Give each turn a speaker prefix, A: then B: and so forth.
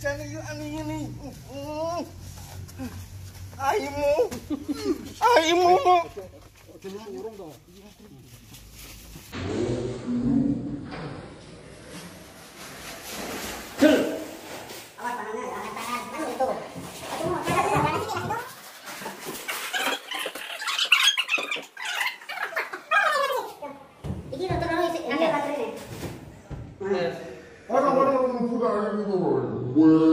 A: jangan yuk anu ini hmm. aimu aimu urung toh
B: Ini dokter ini, ada
C: baterainya. Mana?
A: Ada baterainya, bukan ini. world.